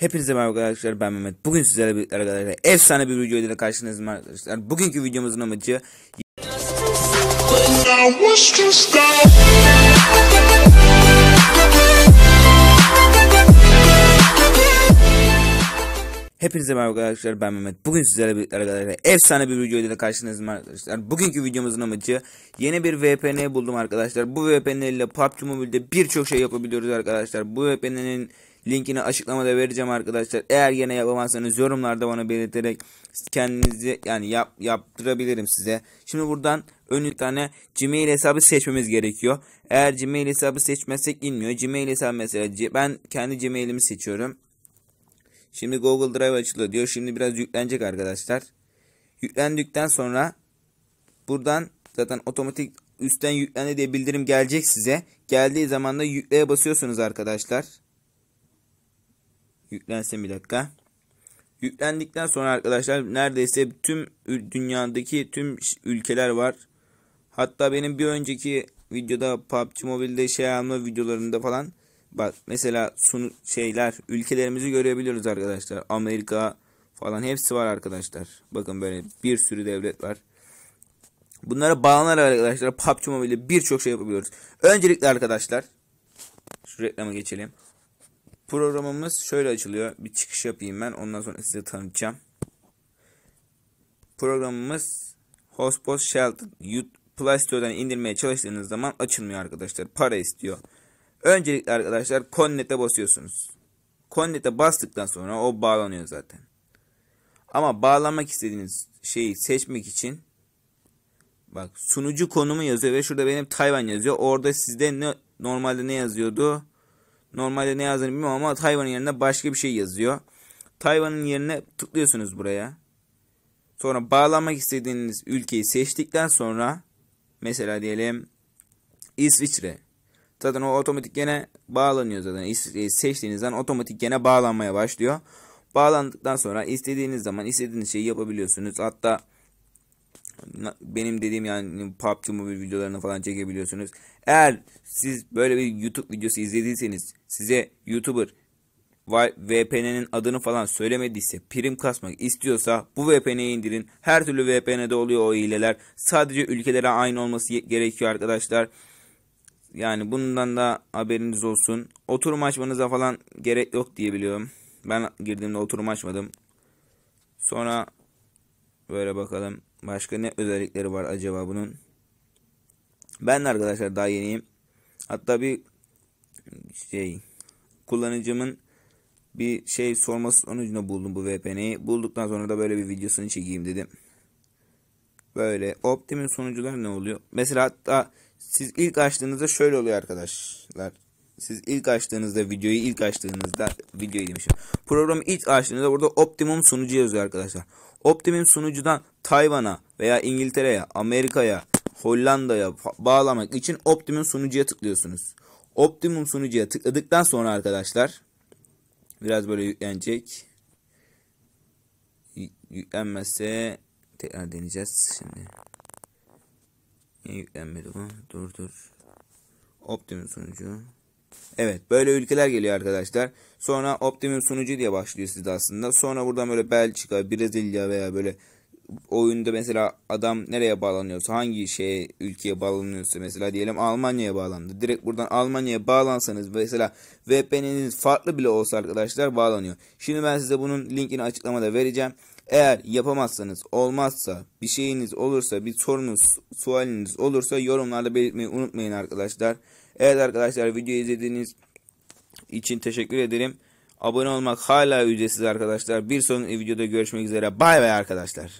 Hepinize merhaba arkadaşlar ben Mehmet. Bugün sizlerle birlikte arkadaşlar efsane bir video ile karşınızdayım arkadaşlar. Bugünkü videomuzun amacı? Hepinize merhaba arkadaşlar ben Mehmet. Bugün sizlerle birlikte arkadaşlar efsane bir video ile karşınızdayım arkadaşlar. Bugünkü videomuzun amacı yeni bir VPN buldum arkadaşlar. Bu VPN ile PUBG Mobile'de birçok şey yapabiliyoruz arkadaşlar. Bu VPN'in linkini açıklamada vereceğim arkadaşlar. Eğer yine yapamazsanız yorumlarda bana belirterek kendinizi yani yap, yaptırabilirim size. Şimdi buradan ön tane Gmail hesabı seçmemiz gerekiyor. Eğer Gmail hesabı seçmezsek inmiyor. Gmail hesabı mesela ben kendi Gmail'imi seçiyorum. Şimdi Google Drive açılıyor diyor. Şimdi biraz yüklenecek arkadaşlar. Yüklendikten sonra buradan zaten otomatik üstten yüklendi diye bildirim gelecek size. Geldiği zaman da yükleye basıyorsunuz arkadaşlar. Yüklensin bir dakika. Yüklendikten sonra arkadaşlar neredeyse tüm dünyadaki tüm ülkeler var. Hatta benim bir önceki videoda PUBG Mobile'de şey alma videolarında falan Bak mesela sunu şeyler ülkelerimizi görebiliyoruz arkadaşlar. Amerika falan hepsi var arkadaşlar. Bakın böyle bir sürü devlet var. Bunlara bağlanarak arkadaşlar PUBG Mobile birçok şey yapabiliyoruz. Öncelikle arkadaşlar şu reklama geçelim. Programımız şöyle açılıyor. Bir çıkış yapayım ben. Ondan sonra size tanıtacağım. Programımız Hotspot Shelter Play Store'dan indirmeye çalıştığınız zaman açılmıyor arkadaşlar. Para istiyor. Öncelikle arkadaşlar Connect'e basıyorsunuz. Connect'e bastıktan sonra o bağlanıyor zaten. Ama bağlanmak istediğiniz şeyi seçmek için bak sunucu konumu yazıyor ve şurada benim Tayvan yazıyor. Orada sizde ne normalde ne yazıyordu? Normalde ne yazdığını bilmiyorum ama Tayvan'ın yerine başka bir şey yazıyor. Tayvan'ın yerine tıklıyorsunuz buraya. Sonra bağlanmak istediğiniz ülkeyi seçtikten sonra mesela diyelim İsviçre Zaten o otomatik gene bağlanıyor zaten. E, seçtiğinizden otomatik gene bağlanmaya başlıyor. Bağlandıktan sonra istediğiniz zaman istediğiniz şeyi yapabiliyorsunuz. Hatta benim dediğim yani PUBG Mobile videolarını falan çekebiliyorsunuz. Eğer siz böyle bir YouTube videosu izlediyseniz size YouTuber VPN'nin adını falan söylemediyse prim kasmak istiyorsa bu VPN'yi indirin. Her türlü VPN'de oluyor o hileler. Sadece ülkelere aynı olması gerekiyor arkadaşlar. Yani bundan da haberiniz olsun. Oturum açmanıza falan gerek yok diye biliyorum. Ben girdiğimde oturum açmadım. Sonra böyle bakalım. Başka ne özellikleri var acaba bunun? Ben de arkadaşlar daha yeniyim. Hatta bir şey kullanıcımın bir şey sorması sonucunda buldum bu VPN'i. Bulduktan sonra da böyle bir videosunu çekeyim dedim. Böyle optimin sonucular ne oluyor? Mesela hatta siz ilk açtığınızda şöyle oluyor arkadaşlar. Siz ilk açtığınızda videoyu ilk açtığınızda videoyu demişim. Programı ilk açtığınızda burada optimum sunucu yazıyor arkadaşlar. Optimum sunucudan Tayvan'a veya İngiltere'ye, Amerika'ya, Hollanda'ya bağlamak için optimum sunucuya tıklıyorsunuz. Optimum sunucuya tıkladıktan sonra arkadaşlar biraz böyle yüklenecek. Yüklenmezse tekrar deneyeceğiz şimdi. Niye yüklenmedi bu? Dur dur. Optimum sunucu. Evet böyle ülkeler geliyor arkadaşlar. Sonra optimum sunucu diye başlıyor sizde aslında. Sonra buradan böyle Belçika, Brezilya veya böyle oyunda mesela adam nereye bağlanıyorsa hangi şeye ülkeye bağlanıyorsa mesela diyelim Almanya'ya bağlandı. Direkt buradan Almanya'ya bağlansanız mesela VPN'iniz farklı bile olsa arkadaşlar bağlanıyor. Şimdi ben size bunun linkini açıklamada vereceğim. Eğer yapamazsanız, olmazsa, bir şeyiniz olursa, bir sorunuz, sualiniz olursa yorumlarda belirtmeyi unutmayın arkadaşlar. Evet arkadaşlar videoyu izlediğiniz için teşekkür ederim. Abone olmak hala ücretsiz arkadaşlar. Bir sonraki videoda görüşmek üzere. Bay bay arkadaşlar.